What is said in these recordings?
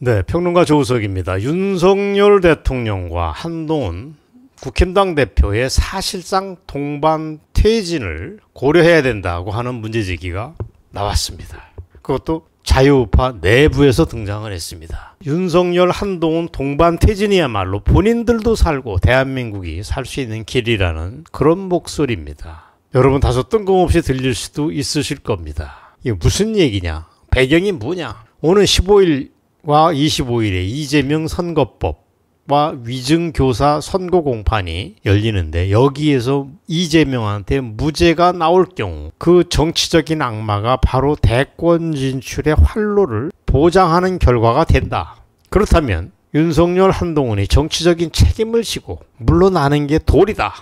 네, 평론가 조우석입니다. 윤석열 대통령과 한동훈 국힘당 대표의 사실상 동반 퇴진을 고려해야 된다고 하는 문제 제기가 나왔습니다. 그것도 자유우파 내부에서 등장을 했습니다. 윤석열, 한동훈 동반 퇴진이야말로 본인들도 살고 대한민국이 살 수 있는 길이라는 그런 목소리입니다. 여러분 다소 뜬금없이 들릴 수도 있으실 겁니다. 이게 무슨 얘기냐? 배경이 뭐냐? 오늘 15일과 25일에 이재명 선거법 와 위증교사 선고 공판이 열리는데 여기에서 이재명한테 무죄가 나올 경우 그 정치적인 악마가 바로 대권 진출의 활로를 보장하는 결과가 된다. 그렇다면 윤석열 한동훈이 정치적인 책임을 지고 물러나는 게 도리다.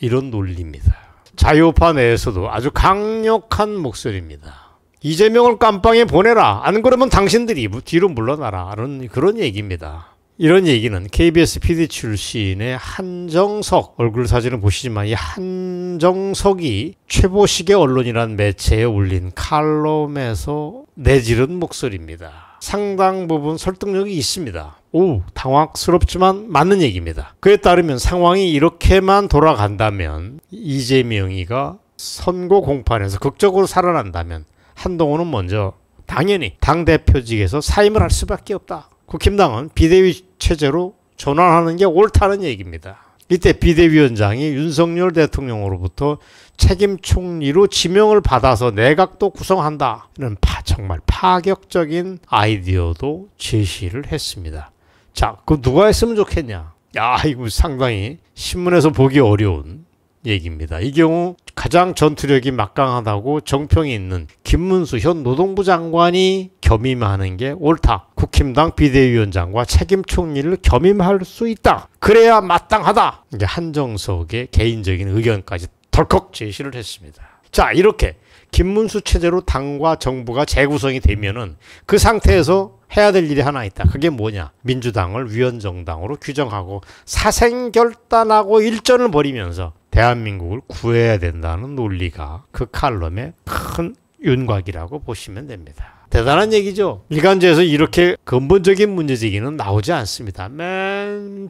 이런 논리입니다. 자유파 내에서도 아주 강력한 목소리입니다. 이재명을 깜빵에 보내라. 안 그러면 당신들이 뒤로 물러나라. 는 그런 얘기입니다. 이런 얘기는 KBS PD 출신의 한정석 얼굴 사진을 보시지만 이 한정석이 최보식의 언론이란 매체에 올린 칼럼에서 내지른 목소리입니다. 상당 부분 설득력이 있습니다. 오, 당황스럽지만 맞는 얘기입니다. 그에 따르면 상황이 이렇게만 돌아간다면 이재명이가 선거 공판에서 극적으로 살아난다면 한동훈은 먼저 당연히 당대표직에서 사임을 할 수밖에 없다. 국힘당은 비대위 체제로 전환하는 게 옳다는 얘기입니다. 이때 비대위원장이 윤석열 대통령으로부터 책임 총리로 지명을 받아서 내각도 구성한다는 파, 정말 파격적인 아이디어도 제시를 했습니다. 자, 그 누가 했으면 좋겠냐? 야, 이거 상당히 신문에서 보기 어려운 얘기입니다. 이 경우 가장 전투력이 막강하다고 정평이 있는 김문수 현 노동부 장관이 겸임하는 게 옳다. 국힘당 비대위원장과 책임 총리를 겸임할 수 있다. 그래야 마땅하다. 이게 한정석의 개인적인 의견까지 덜컥 제시를 했습니다. 자, 이렇게 김문수 체제로 당과 정부가 재구성이 되면은 그 상태에서 해야 될 일이 하나 있다. 그게 뭐냐? 민주당을 위원정당으로 규정하고 사생결단하고 일전을 벌이면서 대한민국을 구해야 된다는 논리가 그 칼럼의 큰 윤곽이라고 보시면 됩니다. 대단한 얘기죠. 일간지에서 이렇게 근본적인 문제제기는 나오지 않습니다. 맨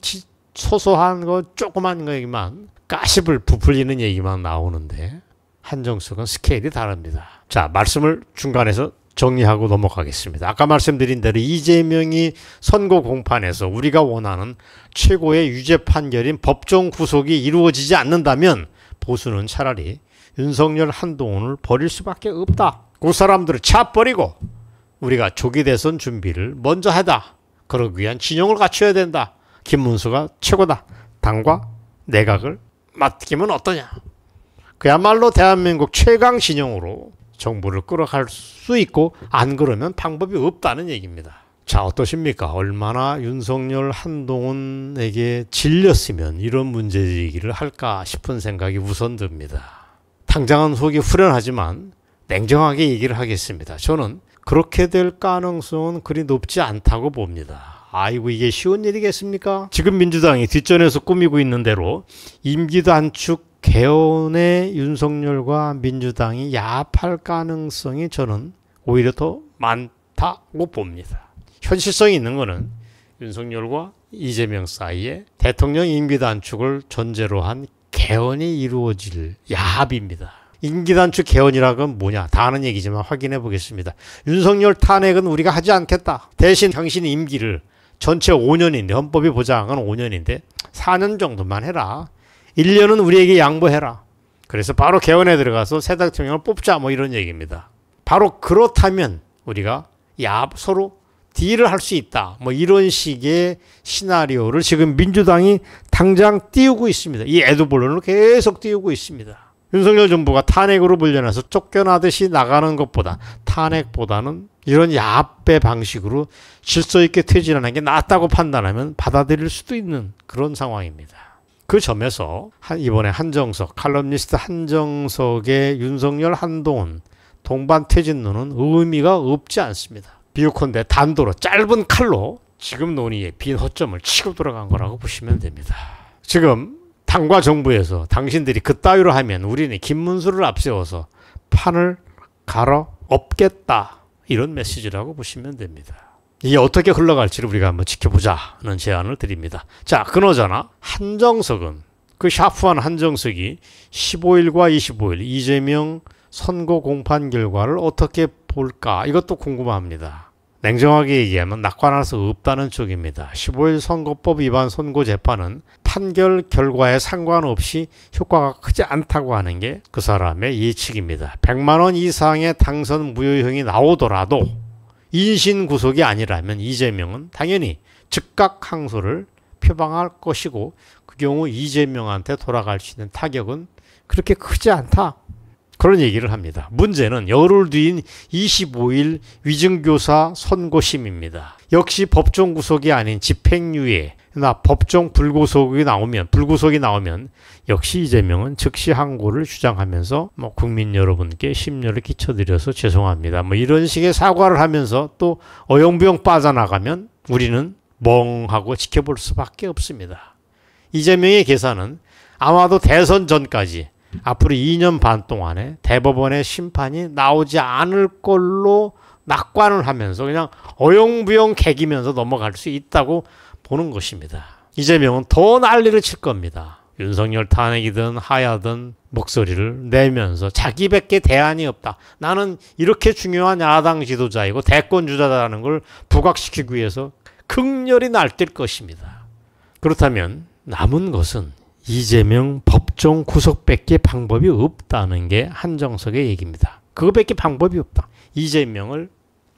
소소한 거 조그만 거기만 가십을 부풀리는 얘기만 나오는데 한정석은 스케일이 다릅니다. 자, 말씀을 중간에서 정리하고 넘어가겠습니다. 아까 말씀드린 대로 이재명이 선거 공판에서 우리가 원하는 최고의 유죄 판결인 법정 구속이 이루어지지 않는다면 보수는 차라리 윤석열 한동훈을 버릴 수밖에 없다. 그 사람들을 차 버리고 우리가 조기 대선 준비를 먼저 하다. 그러기 위한 진영을 갖춰야 된다. 김문수가 최고다. 당과 내각을 맡기면 어떠냐. 그야말로 대한민국 최강 진영으로 정부를 끌어갈 수 있고 안 그러면 방법이 없다는 얘기입니다. 자 어떠십니까? 얼마나 윤석열 한동훈에게 질렸으면 이런 문제 제기를 할까 싶은 생각이 우선 듭니다. 당장은 속이 후련하지만 냉정하게 얘기를 하겠습니다. 저는 그렇게 될 가능성은 그리 높지 않다고 봅니다. 아이고 이게 쉬운 일이겠습니까? 지금 민주당이 뒷전에서 꾸미고 있는 대로 임기 단축 개헌의 윤석열과 민주당이 야합할 가능성이 저는 오히려 더 많다고 봅니다. 현실성이 있는 것은 윤석열과 이재명 사이에 대통령 임기 단축을 전제로 한 개헌이 이루어질 야합입니다. 임기 단축 개헌이라건 뭐냐? 다 아는 얘기지만 확인해 보겠습니다. 윤석열 탄핵은 우리가 하지 않겠다. 대신 당신 임기를 전체 5년인데 헌법이 보장은 5년인데 4년 정도만 해라. 1년은 우리에게 양보해라. 그래서 바로 개헌에 들어가서 새 대통령을 뽑자 뭐 이런 얘기입니다. 바로 그렇다면 우리가 야 서로 딜을 할 수 있다. 뭐 이런 식의 시나리오를 지금 민주당이 당장 띄우고 있습니다. 이 에드볼론을 계속 띄우고 있습니다. 윤석열 정부가 탄핵으로 불려나서 쫓겨나듯이 나가는 것보다 탄핵보다는 이런 야합의 방식으로 질서 있게 퇴진하는 게 낫다고 판단하면 받아들일 수도 있는 그런 상황입니다. 그 점에서 이번에 한정석 칼럼니스트 한정석의 윤석열 한동훈 동반 퇴진론은 의미가 없지 않습니다. 비유컨대 단도로 짧은 칼로 지금 논의에 빈 허점을 치고 들어간 거라고 보시면 됩니다. 지금 당과 정부에서 당신들이 그따위로 하면 우리는 김문수를 앞세워서 판을 갈아 엎겠다 이런 메시지라고 보시면 됩니다. 이게 어떻게 흘러갈지를 우리가 한번 지켜보자는 제안을 드립니다. 자, 그나저나 한정석은 그 샤프한 한정석이 15일과 25일 이재명 선거 공판 결과를 어떻게 볼까 이것도 궁금합니다. 냉정하게 얘기하면 낙관할 수 없다는 쪽입니다. 15일 선거법 위반 선고 재판은 판결 결과에 상관없이 효과가 크지 않다고 하는 게 그 사람의 예측입니다. 100만 원 이상의 당선 무효형이 나오더라도 인신 구속이 아니라면 이재명은 당연히 즉각 항소를 표방할 것이고 그 경우 이재명한테 돌아갈 수 있는 타격은 그렇게 크지 않다. 그런 얘기를 합니다. 문제는 열흘 뒤인 25일 위증교사 선고심입니다. 역시 법정 구속이 아닌 집행유예 나 법정 불구속이 나오면 불구속이 나오면 역시 이재명은 즉시 항고를 주장하면서 뭐 국민 여러분께 심려를 끼쳐드려서 죄송합니다. 뭐 이런 식의 사과를 하면서 또 어영부영 빠져나가면 우리는 멍하고 지켜볼 수밖에 없습니다. 이재명의 계산은 아마도 대선 전까지 앞으로 2년 반 동안에 대법원의 심판이 나오지 않을 걸로 낙관을 하면서 그냥 어영부영 개기면서 넘어갈 수 있다고 보는 것입니다. 이재명은 더 난리를 칠 겁니다. 윤석열 탄핵이든 하야든 목소리를 내면서 자기밖에 대안이 없다. 나는 이렇게 중요한 야당 지도자이고 대권 주자라는 걸 부각시키기 위해서 극렬히 날뛸 것입니다. 그렇다면 남은 것은 이재명 법 정 구속밖에 방법이 없다는 게 한정석의 얘기입니다. 그거밖에 방법이 없다. 이재명을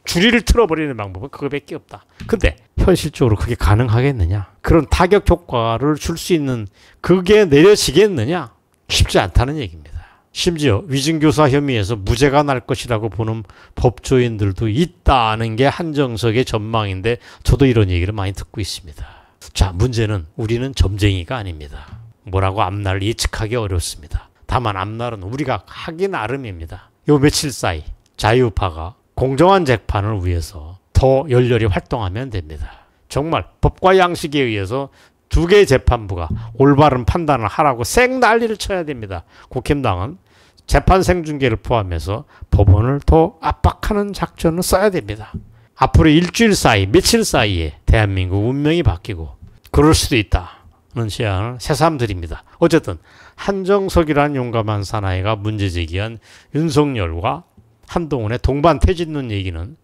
줄이를 틀어버리는 방법은 그거밖에 없다. 근데 현실적으로 그게 가능하겠느냐? 그런 타격 효과를 줄 수 있는 그게 내려지겠느냐? 쉽지 않다는 얘기입니다. 심지어 위증교사 혐의에서 무죄가 날 것이라고 보는 법조인들도 있다는 게 한정석의 전망인데 저도 이런 얘기를 많이 듣고 있습니다. 자, 문제는 우리는 점쟁이가 아닙니다. 뭐라고 앞날을 예측하기 어렵습니다. 다만 앞날은 우리가 하기 나름입니다. 요 며칠 사이 자유파가 공정한 재판을 위해서 더 열렬히 활동하면 됩니다. 정말 법과 양식에 의해서 두 개의 재판부가 올바른 판단을 하라고 생 난리를 쳐야 됩니다. 국힘당은 재판 생중계를 포함해서 법원을 더 압박하는 작전을 써야 됩니다. 앞으로 일주일 사이, 며칠 사이에 대한민국 운명이 바뀌고 그럴 수도 있다 는 제안을 새삼 드립니다. 어쨌든 한정석이란 용감한 사나이가 문제 제기한 윤석열과 한동훈의 동반 퇴진론 얘기는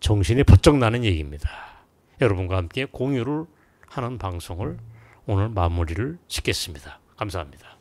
정신이 번쩍 나는 얘기입니다. 여러분과 함께 공유를 하는 방송을 오늘 마무리를 짓겠습니다. 감사합니다.